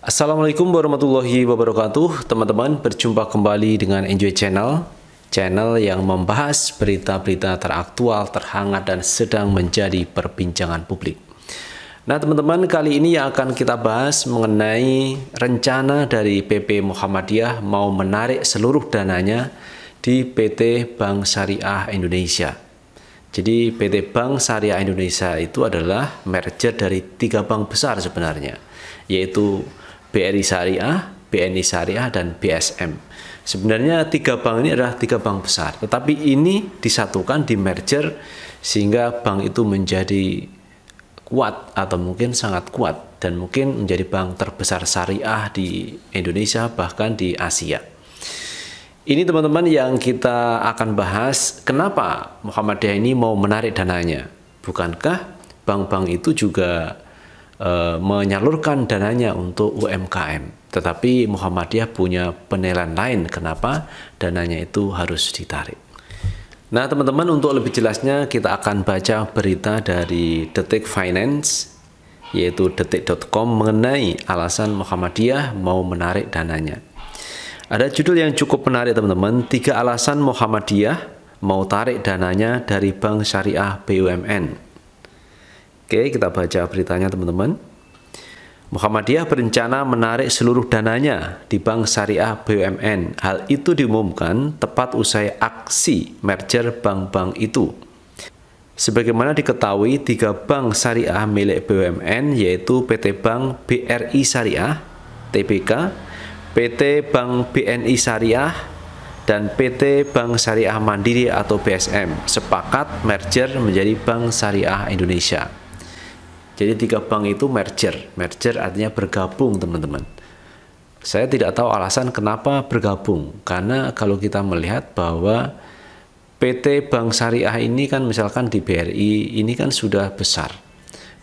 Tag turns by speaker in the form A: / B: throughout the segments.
A: Assalamualaikum warahmatullahi wabarakatuh. Teman-teman berjumpa kembali dengan Enjoy Channel Channel yang membahas berita-berita teraktual, terhangat, dan sedang menjadi perbincangan publik. Nah teman-teman kali ini yang akan kita bahas mengenai rencana dari PP Muhammadiyah mau menarik seluruh dananya di PT Bank Syariah Indonesia. Jadi PT Bank Syariah Indonesia itu adalah merger dari tiga bank besar sebenarnya yaitu BRI Syariah, BNI Syariah, dan BSM. Sebenarnya tiga bank ini adalah tiga bank besar, tetapi ini disatukan di merger sehingga bank itu menjadi kuat atau mungkin sangat kuat dan mungkin menjadi bank terbesar syariah di Indonesia bahkan di Asia. Ini teman-teman yang kita akan bahas kenapa Muhammadiyah ini mau menarik dananya. Bukankah bank-bank itu juga e, menyalurkan dananya untuk UMKM. Tetapi Muhammadiyah punya penilaian lain kenapa dananya itu harus ditarik. Nah teman-teman untuk lebih jelasnya kita akan baca berita dari Detik Finance yaitu detik.com mengenai alasan Muhammadiyah mau menarik dananya. Ada judul yang cukup menarik teman-teman, tiga alasan Muhammadiyah mau tarik dananya dari Bank Syariah BUMN. Oke, kita baca beritanya teman-teman. Muhammadiyah berencana menarik seluruh dananya di Bank Syariah BUMN. Hal itu diumumkan tepat usai aksi merger bank-bank itu. Sebagaimana diketahui, tiga bank syariah milik BUMN yaitu PT Bank BRI Syariah, TBK, PT Bank BNI Syariah, dan PT Bank Syariah Mandiri atau BSM sepakat merger menjadi Bank Syariah Indonesia. Jadi tiga bank itu merger. Merger artinya bergabung, teman-teman. Saya tidak tahu alasan kenapa bergabung. Karena kalau kita melihat bahwa PT Bank Syariah ini kan misalkan di BRI ini kan sudah besar.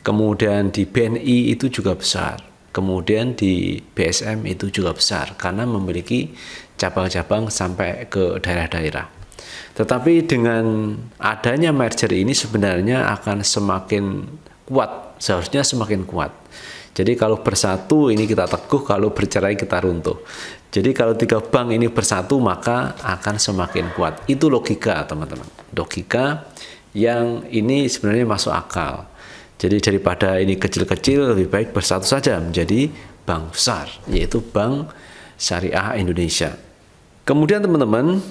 A: Kemudian di BNI itu juga besar. Kemudian di BSM itu juga besar karena memiliki cabang-cabang sampai ke daerah-daerah. Tetapi dengan adanya merger ini sebenarnya akan semakin kuat, seharusnya semakin kuat. Jadi kalau bersatu ini kita teguh, kalau bercerai kita runtuh. Jadi kalau tiga bank ini bersatu maka akan semakin kuat. Itu logika teman-teman. Logika yang ini sebenarnya masuk akal. Jadi daripada ini kecil-kecil lebih baik bersatu saja menjadi bank besar yaitu Bank Syariah Indonesia. Kemudian teman-teman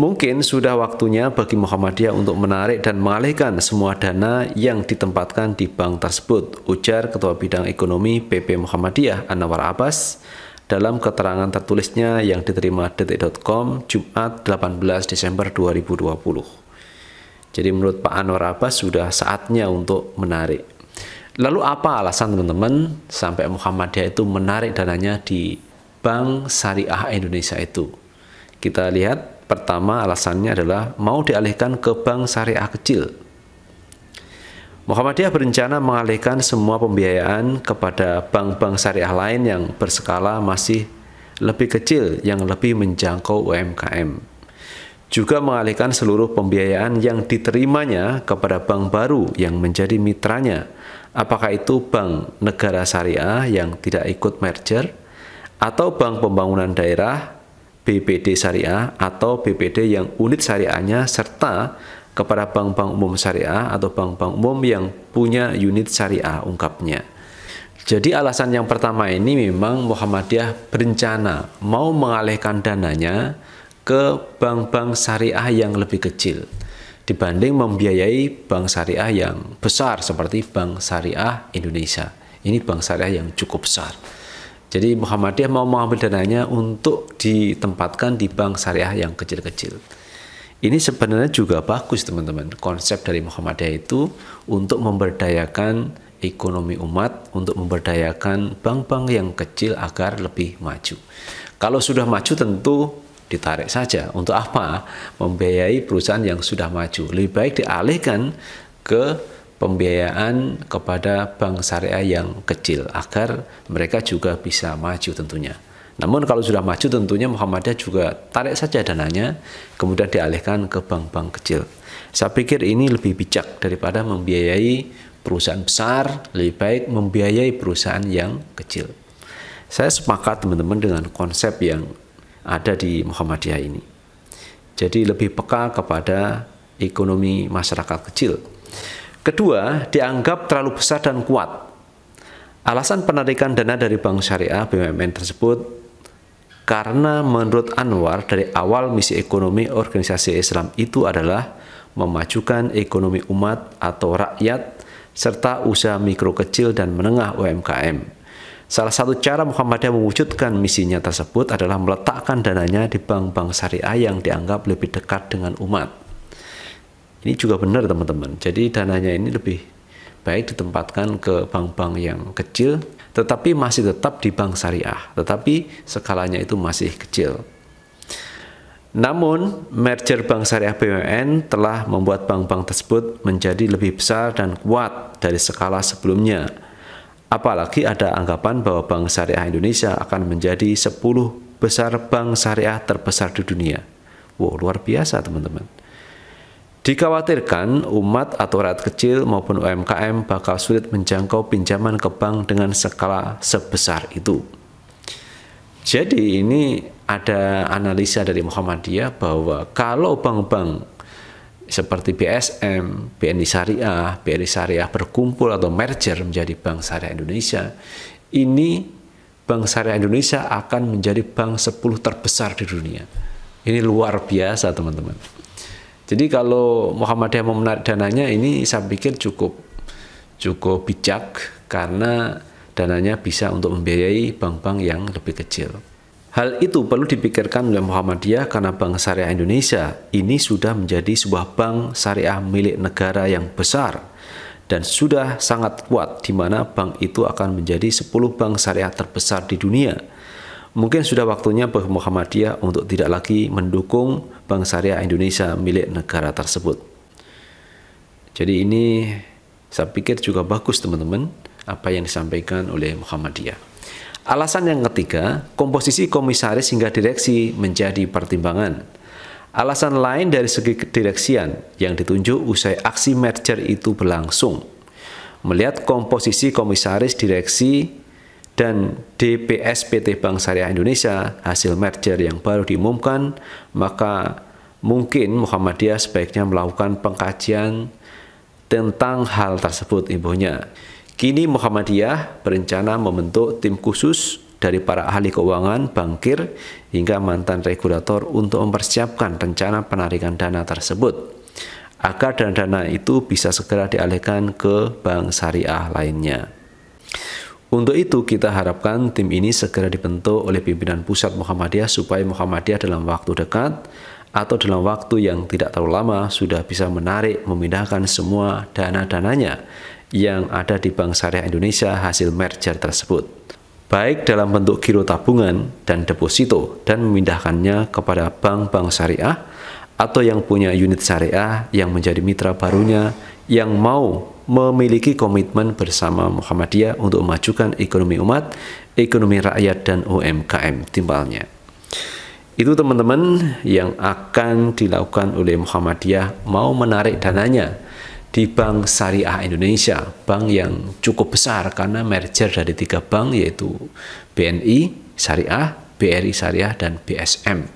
A: Mungkin sudah waktunya bagi Muhammadiyah untuk menarik dan mengalihkan semua dana yang ditempatkan di bank tersebut, ujar Ketua Bidang Ekonomi PP Muhammadiyah Anwar Abbas dalam keterangan tertulisnya yang diterima detik.com Jumat 18 Desember 2020. Jadi menurut Pak Anwar Abbas sudah saatnya untuk menarik. Lalu apa alasan teman-teman sampai Muhammadiyah itu menarik dananya di Bank Syariah Indonesia itu? Kita lihat Pertama alasannya adalah mau dialihkan ke bank syariah kecil. Muhammadiyah berencana mengalihkan semua pembiayaan kepada bank-bank syariah lain yang berskala masih lebih kecil yang lebih menjangkau UMKM. Juga mengalihkan seluruh pembiayaan yang diterimanya kepada bank baru yang menjadi mitranya, apakah itu bank negara syariah yang tidak ikut merger, atau bank pembangunan daerah BPD syariah atau BPD yang unit syariahnya serta kepada bank-bank umum syariah atau bank-bank umum yang punya unit syariah ungkapnya. Jadi alasan yang pertama ini memang Muhammadiyah berencana mau mengalihkan dananya ke bank-bank syariah yang lebih kecil dibanding membiayai bank syariah yang besar seperti Bank Syariah Indonesia. Ini bank syariah yang cukup besar. Jadi Muhammadiyah mau mengambil dananya untuk ditempatkan di bank syariah yang kecil-kecil. Ini sebenarnya juga bagus teman-teman. Konsep dari Muhammadiyah itu untuk memberdayakan ekonomi umat, untuk memberdayakan bank-bank yang kecil agar lebih maju. Kalau sudah maju tentu ditarik saja. Untuk apa? Membiayai perusahaan yang sudah maju. Lebih baik dialihkan ke pembiayaan kepada bank syariah yang kecil agar mereka juga bisa maju tentunya. Namun kalau sudah maju tentunya Muhammadiyah juga tarik saja dananya kemudian dialihkan ke bank-bank kecil. Saya pikir ini lebih bijak daripada membiayai perusahaan besar, lebih baik membiayai perusahaan yang kecil. Saya sepakat teman-teman dengan konsep yang ada di Muhammadiyah ini. Jadi lebih peka kepada ekonomi masyarakat kecil. Kedua, dianggap terlalu besar dan kuat. Alasan penarikan dana dari bank syariah BUMN tersebut karena menurut Anwar dari awal misi ekonomi organisasi Islam itu adalah memajukan ekonomi umat atau rakyat serta usaha mikro kecil dan menengah UMKM Salah satu cara Muhammadiyah mewujudkan misinya tersebut adalah meletakkan dananya di bank-bank syariah yang dianggap lebih dekat dengan umat. Ini juga benar teman-teman. Jadi dananya ini lebih baik ditempatkan ke bank-bank yang kecil, tetapi masih tetap di bank syariah, tetapi skalanya itu masih kecil. Namun, merger bank syariah BUMN telah membuat bank-bank tersebut menjadi lebih besar dan kuat dari skala sebelumnya Apalagi ada anggapan bahwa Bank Syariah Indonesia akan menjadi 10 besar bank syariah terbesar di dunia. Wow, luar biasa teman-teman. Dikhawatirkan umat atau rakyat kecil maupun UMKM bakal sulit menjangkau pinjaman ke bank dengan skala sebesar itu. Jadi ini ada analisa dari Muhammadiyah bahwa kalau bank-bank seperti BSM, BNI Syariah, BNI Syariah berkumpul atau merger menjadi Bank Syariah Indonesia, ini Bank Syariah Indonesia akan menjadi bank 10 terbesar di dunia. Ini luar biasa teman-teman. Jadi kalau Muhammadiyah mau menarik dananya ini saya pikir cukup cukup bijak karena dananya bisa untuk membiayai bank-bank yang lebih kecil. Hal itu perlu dipikirkan oleh Muhammadiyah karena Bank Syariah Indonesia ini sudah menjadi sebuah bank syariah milik negara yang besar dan sudah sangat kuat di mana bank itu akan menjadi 10 bank syariah terbesar di dunia. Mungkin sudah waktunya Muhammadiyah untuk tidak lagi mendukung Bank Syariah Indonesia milik negara tersebut. Jadi ini saya pikir juga bagus teman-teman apa yang disampaikan oleh Muhammadiyah. Alasan yang ketiga, komposisi komisaris hingga direksi menjadi pertimbangan. Alasan lain dari segi direksian yang ditunjuk usai aksi merger itu berlangsung. Melihat komposisi komisaris direksi dan DPS PT Bank Syariah Indonesia hasil merger yang baru diumumkan, maka mungkin Muhammadiyah sebaiknya melakukan pengkajian tentang hal tersebut ibunya. Kini Muhammadiyah berencana membentuk tim khusus dari para ahli keuangan, bankir, hingga mantan regulator untuk mempersiapkan rencana penarikan dana tersebut agar dana-dana itu bisa segera dialihkan ke bank syariah lainnya. Untuk itu kita harapkan tim ini segera dibentuk oleh pimpinan pusat Muhammadiyah supaya Muhammadiyah dalam waktu dekat atau dalam waktu yang tidak terlalu lama sudah bisa menarik memindahkan semua dana-dananya yang ada di Bank Syariah Indonesia hasil merger tersebut, baik dalam bentuk giro tabungan dan deposito dan memindahkannya kepada bank-bank syariah atau yang punya unit syariah yang menjadi mitra barunya yang mau memiliki komitmen bersama Muhammadiyah untuk memajukan ekonomi umat, ekonomi rakyat dan UMKM timbalnya. Itu teman-teman yang akan dilakukan oleh Muhammadiyah mau menarik dananya di Bank Syariah Indonesia, bank yang cukup besar karena merger dari tiga bank yaitu BNI Syariah, BRI Syariah, dan BSM.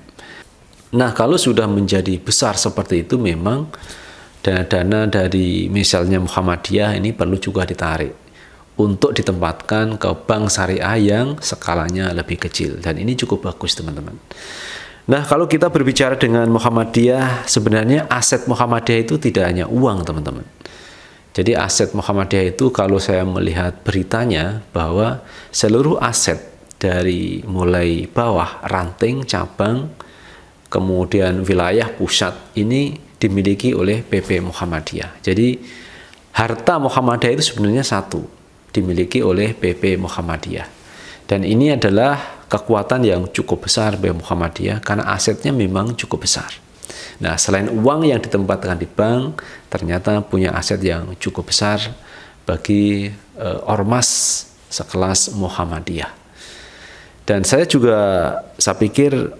A: Nah, kalau sudah menjadi besar seperti itu memang dana-dana dari misalnya Muhammadiyah ini perlu juga ditarik untuk ditempatkan ke bank syariah yang skalanya lebih kecil dan ini cukup bagus teman-teman. Nah, kalau kita berbicara dengan Muhammadiyah, sebenarnya aset Muhammadiyah itu tidak hanya uang, teman-teman. Jadi aset Muhammadiyah itu kalau saya melihat beritanya bahwa seluruh aset dari mulai bawah, ranting, cabang, kemudian wilayah pusat ini dimiliki oleh PP Muhammadiyah. Jadi harta Muhammadiyah itu sebenarnya satu, dimiliki oleh PP Muhammadiyah. Dan ini adalah kekuatan yang cukup besar bagi Muhammadiyah karena asetnya memang cukup besar. Nah, selain uang yang ditempatkan di bank, ternyata punya aset yang cukup besar bagi uh, ormas sekelas Muhammadiyah. Dan saya juga saya pikir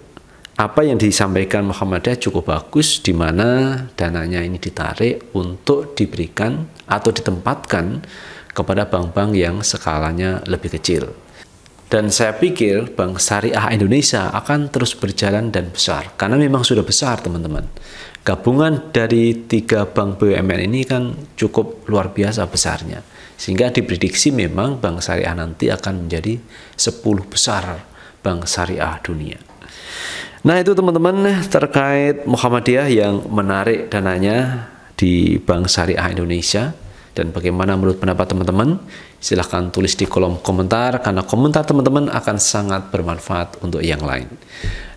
A: apa yang disampaikan Muhammadiyah cukup bagus di mana dananya ini ditarik untuk diberikan atau ditempatkan kepada bank-bank yang skalanya lebih kecil. Dan saya pikir Bank Syariah Indonesia akan terus berjalan dan besar karena memang sudah besar teman-teman. Gabungan dari tiga bank BUMN ini kan cukup luar biasa besarnya. Sehingga diprediksi memang Bank Syariah nanti akan menjadi 10 besar bank syariah dunia. Nah itu teman-teman terkait Muhammadiyah yang menarik dananya di Bank Syariah Indonesia. Dan bagaimana menurut pendapat teman-teman? Silahkan tulis di kolom komentar karena komentar teman-teman akan sangat bermanfaat untuk yang lain.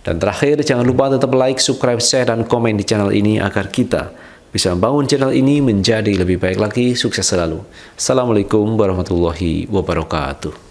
A: Dan terakhir jangan lupa tetap like, subscribe, share, dan komen di channel ini agar kita bisa membangun channel ini menjadi lebih baik lagi. Sukses selalu. Assalamualaikum warahmatullahi wabarakatuh